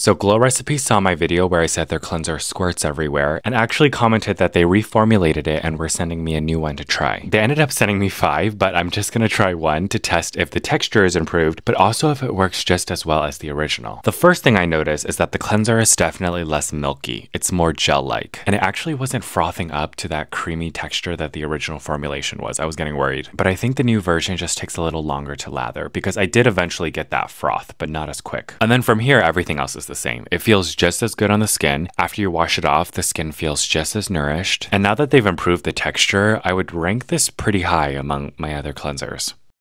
So Glow Recipe saw my video where I said their cleanser squirts everywhere and actually commented that they reformulated it and were sending me a new one to try. They ended up sending me five, but I'm just gonna try one to test if the texture is improved, but also if it works just as well as the original. The first thing I noticed is that the cleanser is definitely less milky. It's more gel-like. And it actually wasn't frothing up to that creamy texture that the original formulation was. I was getting worried. But I think the new version just takes a little longer to lather because I did eventually get that froth, but not as quick. And then from here, everything else is the same. It feels just as good on the skin. After you wash it off, the skin feels just as nourished. And now that they've improved the texture, I would rank this pretty high among my other cleansers.